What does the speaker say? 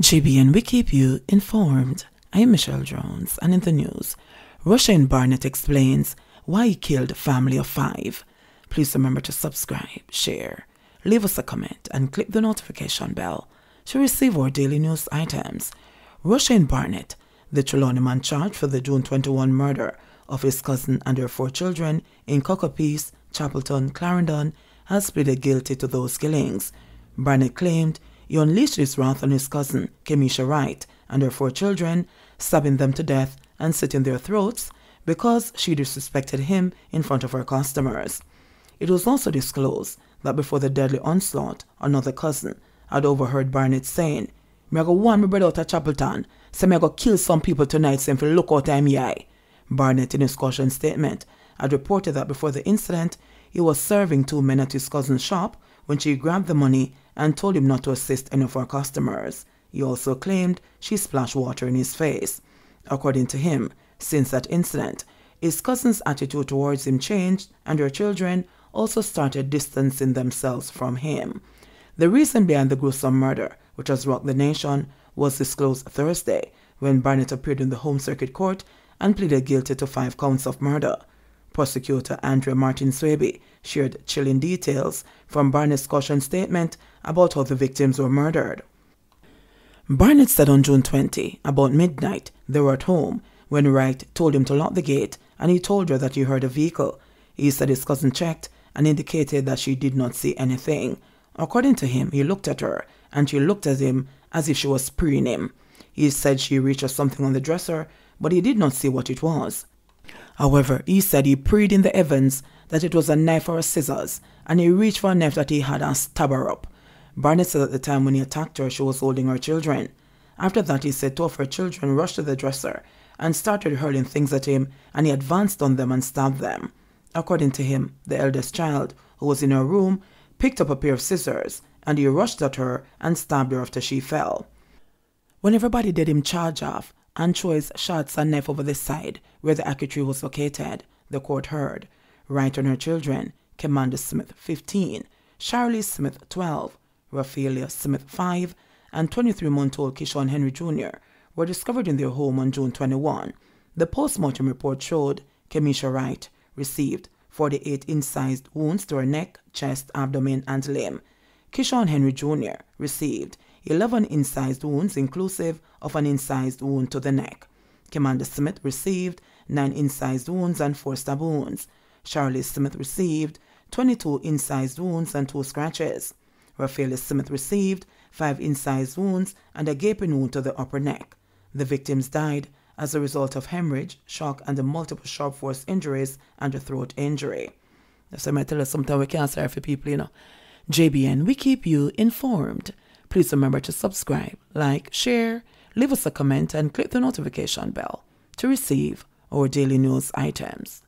JBN, we keep you informed. I am Michelle Jones, and in the news, Rushane Barnett explains why he killed a family of five. Please remember to subscribe, share, leave us a comment, and click the notification bell to receive our daily news items. Rushane Barnett, the Trelawny man charged for the June 21 murder of his cousin and their four children in Cocoa Piece, Chapelton, Clarendon, has pleaded guilty to those killings. Barnett claimed he unleashed his wrath on his cousin, Kemisha Wright, and her four children, stabbing them to death and slitting their throats because she disrespected him in front of her customers. It was also disclosed that before the deadly onslaught, another cousin had overheard Barnett saying, Me go warn my brother out of Chapelton, say me go kill some people tonight, saying for look out eye. Barnett, in his caution statement, had reported that before the incident, he was serving two men at his cousin's shop when she grabbed the money and told him not to assist any of her customers. He also claimed she splashed water in his face. According to him, since that incident, his cousin's attitude towards him changed and her children also started distancing themselves from him. The reason behind the gruesome murder, which has rocked the nation, was disclosed Thursday when Barnett appeared in the Home Circuit Court and pleaded guilty to five counts of murder. Prosecutor Andrea Martin Swaby shared chilling details from Barnett's caution statement about how the victims were murdered. Barnett said on June 20, about midnight, they were at home when Wright told him to lock the gate and he told her that he heard a vehicle. He said his cousin checked and indicated that she did not see anything. According to him, he looked at her and she looked at him as if she was preying him. He said she reached for something on the dresser, but he did not see what it was. However, he said he prayed in the heavens that it was a knife or a scissors, and he reached for a knife that he had and stabbed her up. Barnett said at the time when he attacked her, she was holding her children. After that, he said two of her children rushed to the dresser and started hurling things at him, and he advanced on them and stabbed them. According to him, the eldest child, who was in her room, picked up a pair of scissors, and he rushed at her and stabbed her after she fell. When everybody did him charge off, and chose shots and knife over the side where the accutry was located, the court heard. Wright and her children, Commander Smith, 15, Charlie Smith, 12, Raphaelia Smith, 5, and 23-month-old Kishon Henry Jr. were discovered in their home on June 21. The post-mortem report showed Kemisha Wright received 48 incised wounds to her neck, chest, abdomen, and limb. Kishon Henry Jr. received 11 incised wounds inclusive of an incised wound to the neck. Commander Smith received 9 incised wounds and 4 stab wounds. Charlie Smith received 22 incised wounds and 2 scratches. Raphael Smith received 5 incised wounds and a gaping wound to the upper neck. The victims died as a result of hemorrhage, shock, and the multiple sharp force injuries and a throat injury. That's why I tell us sometimes we can't serve for people, you know. JBN, we keep you informed. Please remember to subscribe, like, share, leave us a comment, and click the notification bell to receive our daily news items.